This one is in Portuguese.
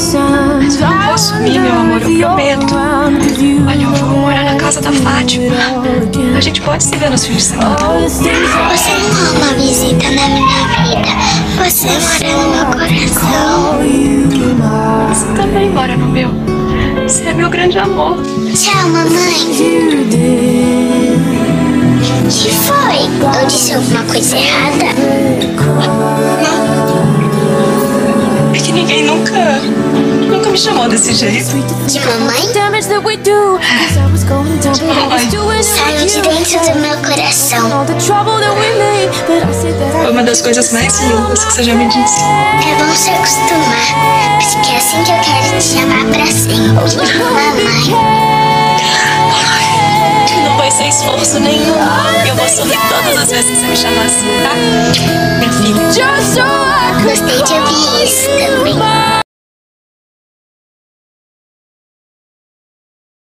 Mas eu não vou sumir, meu amor, eu prometo. Olha, eu vou morar na casa da Fátima. A gente pode se ver nos fins de semana. Você não é uma visita na minha vida. Você mora no meu coração. Você também mora no meu. Você é meu grande amor. Tchau, mamãe. que foi? Eu disse alguma coisa errada? Nunca. Nunca me chamou desse jeito. De mamãe? was doing Saiu de dentro do meu coração. Foi uma das coisas mais lindas que você já me disse. É bom se acostumar. Porque é assim que eu quero te chamar pra sempre. Mamãe. Não vai ser esforço nenhum. Eu vou sorrir todas as vezes que você me chamar assim, tá? Minha filha. Gostei de ouvir isso também.